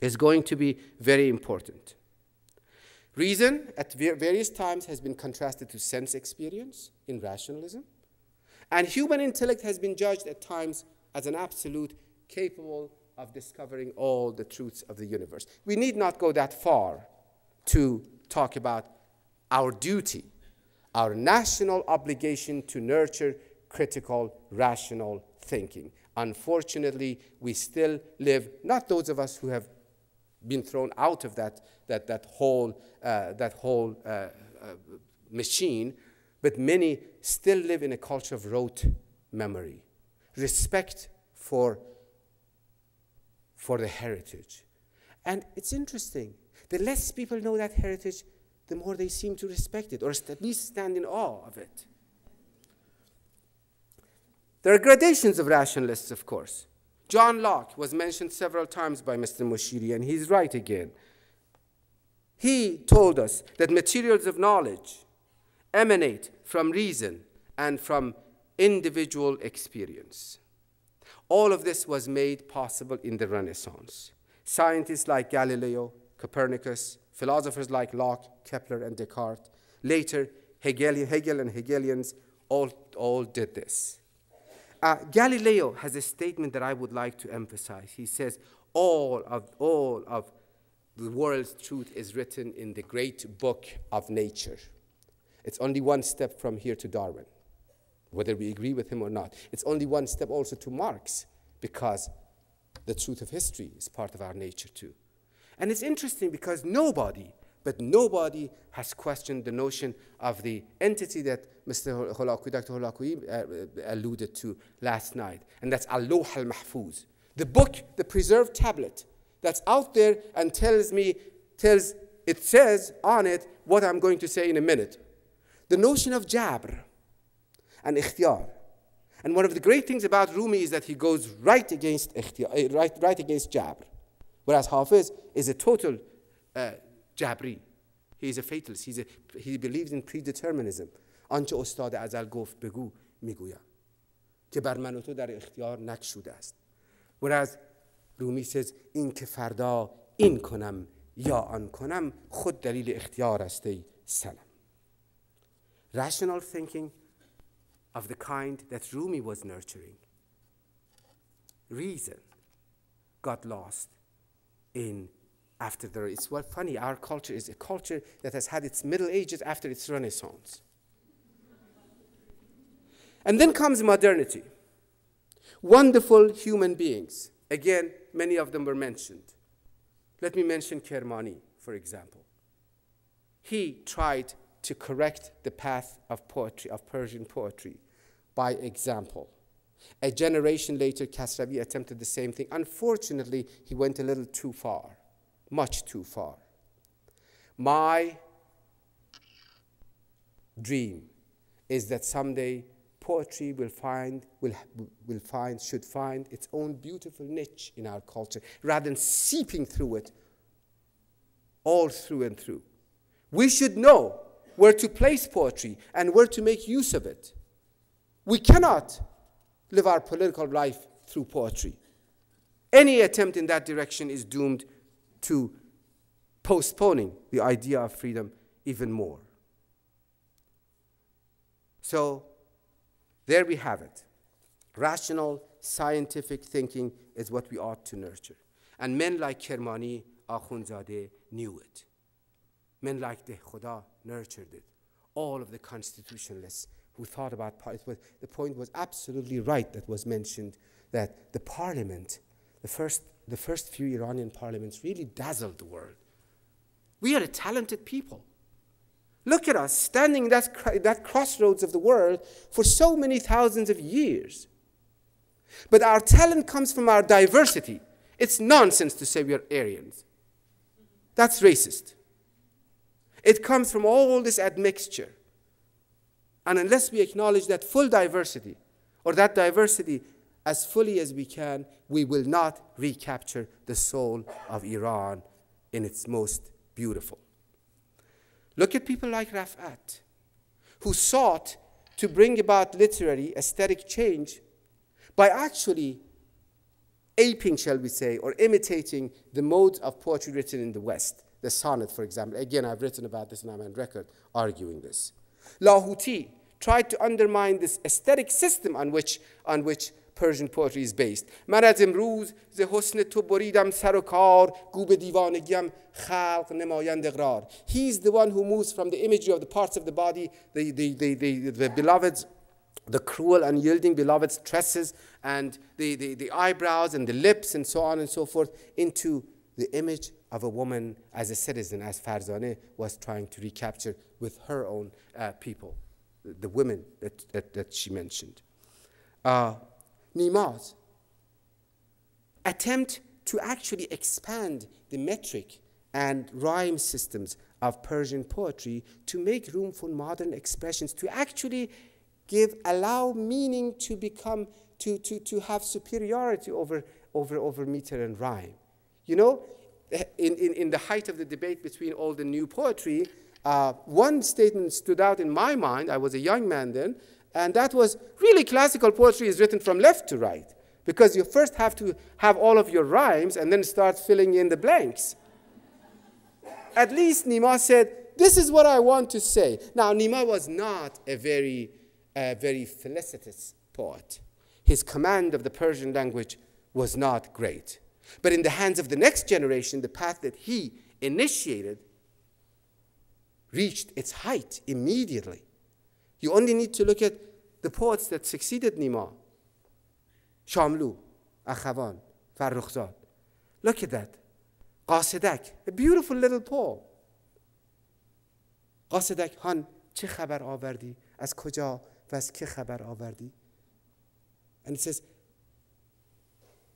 is going to be very important. Reason at various times has been contrasted to sense experience in rationalism, and human intellect has been judged at times as an absolute capable of discovering all the truths of the universe. We need not go that far to talk about our duty our national obligation to nurture critical, rational thinking. Unfortunately, we still live, not those of us who have been thrown out of that, that, that whole, uh, that whole uh, uh, machine, but many still live in a culture of rote memory. Respect for, for the heritage. And it's interesting. The less people know that heritage, the more they seem to respect it, or at least stand in awe of it. There are gradations of rationalists, of course. John Locke was mentioned several times by Mr. Moshiri, and he's right again. He told us that materials of knowledge emanate from reason and from individual experience. All of this was made possible in the Renaissance. Scientists like Galileo, Copernicus, philosophers like Locke, Kepler, and Descartes, later Hegel, Hegel and Hegelians all, all did this. Uh, Galileo has a statement that I would like to emphasize. He says, all of, all of the world's truth is written in the great book of nature. It's only one step from here to Darwin, whether we agree with him or not. It's only one step also to Marx, because the truth of history is part of our nature too. And it's interesting because nobody, but nobody has questioned the notion of the entity that Mr. Holakouee, Dr. Holakouee uh, alluded to last night, and that's Lawh al Mahfuz, the book, the preserved tablet that's out there and tells me, tells, it says on it what I'm going to say in a minute. The notion of Jabr and Ikhtiyar. And one of the great things about Rumi is that he goes right against, ikhtiyar, right, right against Jabr. Whereas Hafiz is a total uh, Jabri. He is a fatalist. He's a, he believes in predeterminism. آنچه استاد ازل گفت بگو می‌گویم که بر من و تو در اختیار نکشوده است whereas رومی says این که فردا این کنم یا آن کنم خود دلیل اختیار است ای سلام rational thinking of the kind that Rumi was nurturing reason got lost in after the it's what funny our culture is a culture that has had its middle ages after its renaissance and then comes modernity. Wonderful human beings. Again, many of them were mentioned. Let me mention Kermani, for example. He tried to correct the path of poetry, of Persian poetry, by example. A generation later, Kasravi attempted the same thing. Unfortunately, he went a little too far, much too far. My dream is that someday poetry will find, will, will find, should find its own beautiful niche in our culture rather than seeping through it all through and through. We should know where to place poetry and where to make use of it. We cannot live our political life through poetry. Any attempt in that direction is doomed to postponing the idea of freedom even more. So, there we have it. Rational, scientific thinking is what we ought to nurture. And men like Kermani, Akhundzadeh knew it. Men like Dehkhoda nurtured it. All of the constitutionalists who thought about it was, the point was absolutely right that was mentioned that the parliament, the first, the first few Iranian parliaments really dazzled the world. We are a talented people. Look at us standing in that, that crossroads of the world for so many thousands of years. But our talent comes from our diversity. It's nonsense to say we are Aryans. That's racist. It comes from all this admixture. And unless we acknowledge that full diversity, or that diversity as fully as we can, we will not recapture the soul of Iran in its most beautiful. Look at people like Rafat, who sought to bring about literary aesthetic change by actually aping, shall we say, or imitating the modes of poetry written in the West. The sonnet, for example. Again, I've written about this and I'm on record arguing this. Lahuti tried to undermine this aesthetic system on which, on which Persian poetry is based. من از امروز ز حسن تو بریدم سر و کار گو به دیوانگیم خلق نمایند اقرار He is the one who moves from the imagery of the parts of the body, the, the, the, the, the beloved's the cruel, unyielding beloved's tresses and the, the, the eyebrows and the lips and so on and so forth into the image of a woman as a citizen, as Farzaneh was trying to recapture with her own uh, people, the women that, that, that she mentioned. Uh, Nima's attempt to actually expand the metric and rhyme systems of Persian poetry to make room for modern expressions, to actually give, allow meaning to become, to, to, to have superiority over, over, over meter and rhyme. You know, in, in, in the height of the debate between old and new poetry, uh, one statement stood out in my mind. I was a young man then, and that was really classical poetry is written from left to right because you first have to have all of your rhymes and then start filling in the blanks. At least Nima said, This is what I want to say. Now, Nima was not a very, uh, very felicitous poet. His command of the Persian language was not great. But in the hands of the next generation, the path that he initiated reached its height immediately. You only need to look at the poets that succeeded Nima. Shamlu, Akhavan, Farrukhzad. Look at that. Qasedak, a beautiful little poem. قاصدک هان چه خبر آوردی از کجا و از که خبر آوردی and it says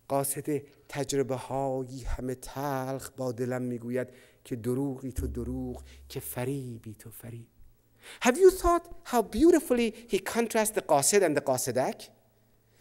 قاصد تجربه هایی همه تلخ با دلم می‌گوید که دروغی تو دروغ که فریبی تو فریب Have you thought how beautifully he contrasts the qasid and the qasadak?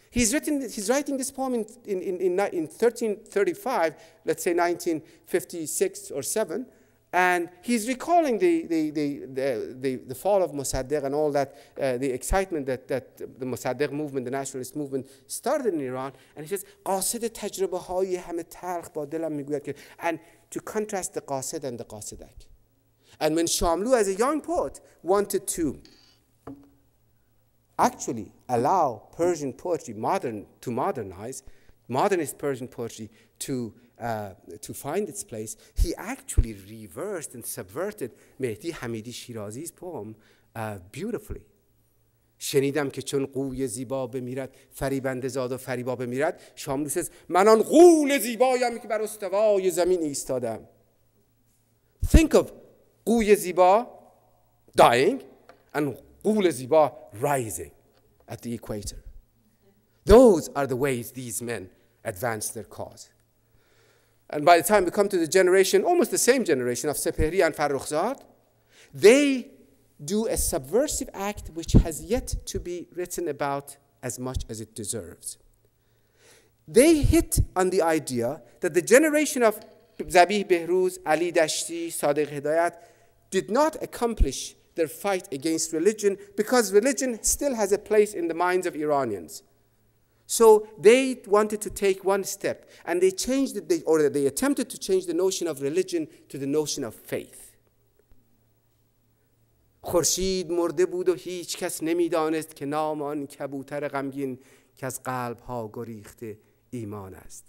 He's, written, he's writing this poem in, in, in, in 1335, let's say 1956 or 7, and he's recalling the, the, the, the, the, the fall of Mossadegh and all that, uh, the excitement that, that the Mossadegh movement, the nationalist movement, started in Iran. And he says, قاصد تجربه های همه تلخ با دلم میگوید که and to contrast the qasid and the qasidak. And when Shamlu, as a young poet, wanted to actually allow Persian poetry modern, to modernize, modernist Persian poetry to uh, to find its place, he actually reversed and subverted Mehdi Hamidi Shirazi's poem uh, beautifully. شنیدم که چون قوی زیبا بمیرد فریبنده زاد و فریبا بمیرد شاملو says من آن قول زیبایم که بر استوای زمین ایستادم think of قوی زیبا dying and قول زیبا rising at the equator those are the ways these men advance their cause and by the time we come to the generation, almost the same generation of Sepehri and Farrukhzad, they do a subversive act which has yet to be written about as much as it deserves. They hit on the idea that the generation of Zabih Behruz, Ali Dashti, Sadiq Hidayat did not accomplish their fight against religion because religion still has a place in the minds of Iranians. So they wanted to take one step and they changed it, or they attempted to change the notion of religion to the notion of faith. خورشید مرده بود و هیچ کس نمی‌دانست که نام آن کبوتر غمگین که از قلب ها گریخته ایمان است.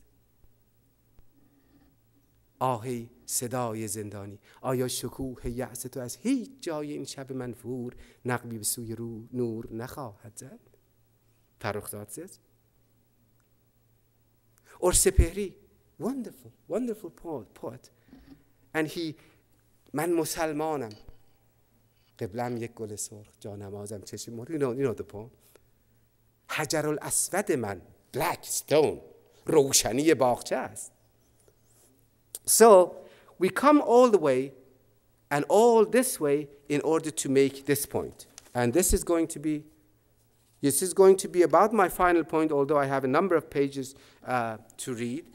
آهی صدای زندانی. آیا شکوه یأس تو از هیچ جای این شب منفور نقبی به سوی رو نور نخواهد زد؟ فرخزاد زد or Sepehri, wonderful, wonderful poet. And he, من مسلمانم. قبلم یک گل سرخ جانمازم چشم مار you know, you know the poem حجر الاسود من black stone روشنی باغچه است so we come all the way and all this way in order to make this point and this is going to be this is going to be about my final point, although I have a number of pages uh, to read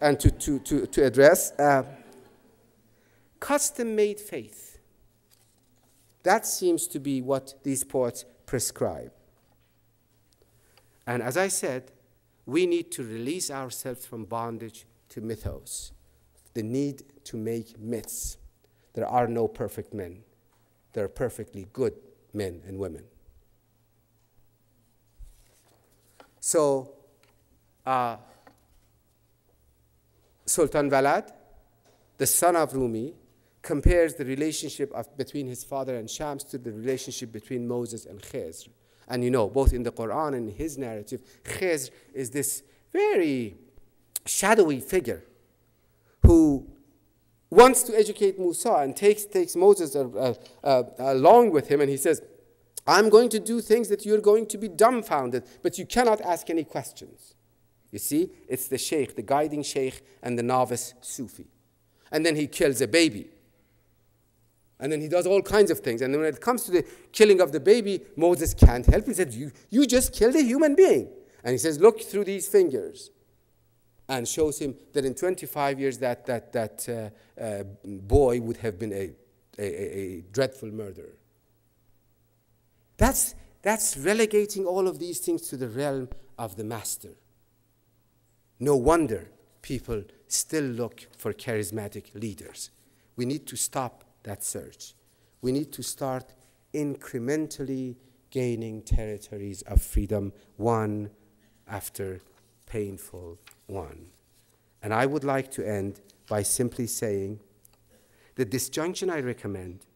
and to, to, to, to address. Uh, Custom made faith. That seems to be what these poets prescribe. And as I said, we need to release ourselves from bondage to mythos, the need to make myths. There are no perfect men, there are perfectly good men and women. So uh, Sultan Walad, the son of Rumi, compares the relationship of, between his father and Shams to the relationship between Moses and Khizr. And you know, both in the Quran and his narrative, Khizr is this very shadowy figure who wants to educate Musa and takes, takes Moses uh, uh, uh, along with him, and he says, I'm going to do things that you're going to be dumbfounded, but you cannot ask any questions. You see, it's the sheikh, the guiding sheikh, and the novice Sufi. And then he kills a baby. And then he does all kinds of things. And when it comes to the killing of the baby, Moses can't help. He said, You, you just killed a human being. And he says, Look through these fingers. And shows him that in 25 years, that, that, that uh, uh, boy would have been a, a, a dreadful murderer. That's, that's relegating all of these things to the realm of the master. No wonder people still look for charismatic leaders. We need to stop that search. We need to start incrementally gaining territories of freedom, one after painful one. And I would like to end by simply saying the disjunction I recommend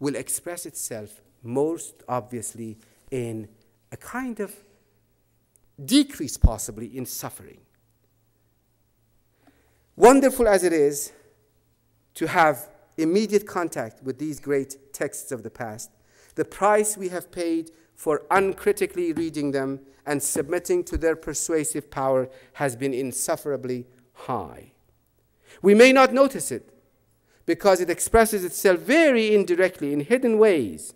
will express itself most obviously in a kind of decrease, possibly, in suffering. Wonderful as it is to have immediate contact with these great texts of the past, the price we have paid for uncritically reading them and submitting to their persuasive power has been insufferably high. We may not notice it because it expresses itself very indirectly in hidden ways.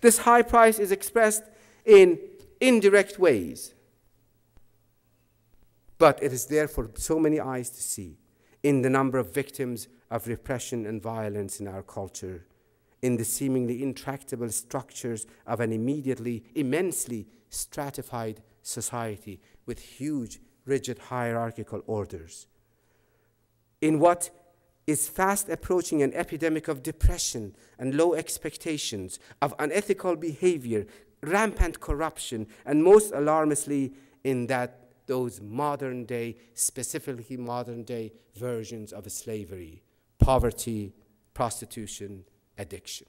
This high price is expressed in indirect ways, but it is there for so many eyes to see in the number of victims of repression and violence in our culture, in the seemingly intractable structures of an immediately, immensely stratified society with huge, rigid hierarchical orders, in what is fast approaching an epidemic of depression and low expectations, of unethical behavior, rampant corruption, and most alarmingly, in that those modern day, specifically modern day versions of slavery poverty, prostitution, addiction.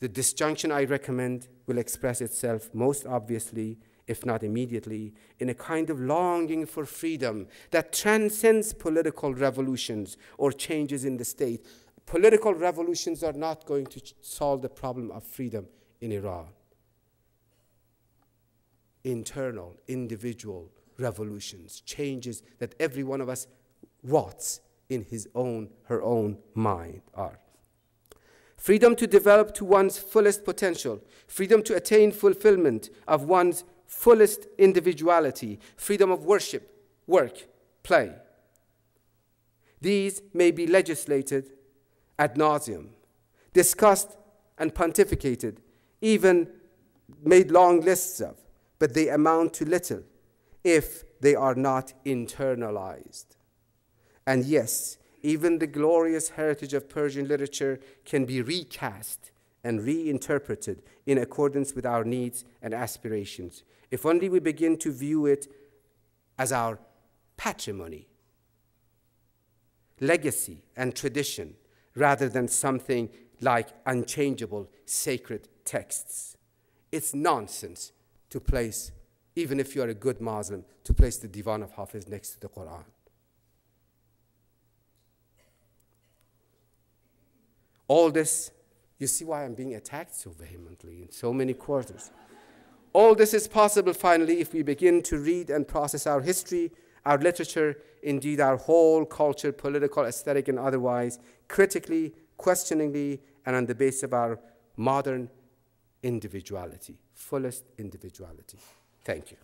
The disjunction I recommend will express itself most obviously, if not immediately, in a kind of longing for freedom that transcends political revolutions or changes in the state. Political revolutions are not going to solve the problem of freedom in Iran. Internal, individual revolutions, changes that every one of us wants in his own, her own mind are. Freedom to develop to one's fullest potential, freedom to attain fulfillment of one's fullest individuality, freedom of worship, work, play. These may be legislated ad nauseum, discussed and pontificated, even made long lists of, but they amount to little if they are not internalized. And yes, even the glorious heritage of Persian literature can be recast and reinterpreted in accordance with our needs and aspirations, if only we begin to view it as our patrimony, legacy, and tradition, rather than something like unchangeable sacred texts. It's nonsense to place, even if you are a good Muslim, to place the Divan of Hafiz next to the Quran. All this, you see why I'm being attacked so vehemently in so many quarters. All this is possible finally if we begin to read and process our history, our literature, indeed our whole culture, political, aesthetic, and otherwise, critically, questioningly, and on the basis of our modern individuality, fullest individuality. Thank you.